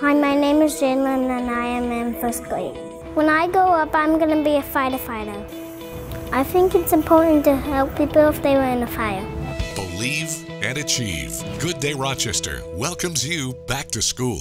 Hi, my name is Jalen and I am in first grade. When I grow up, I'm going to be a firefighter. I think it's important to help people if they were in a fire. Believe and achieve. Good Day Rochester welcomes you back to school.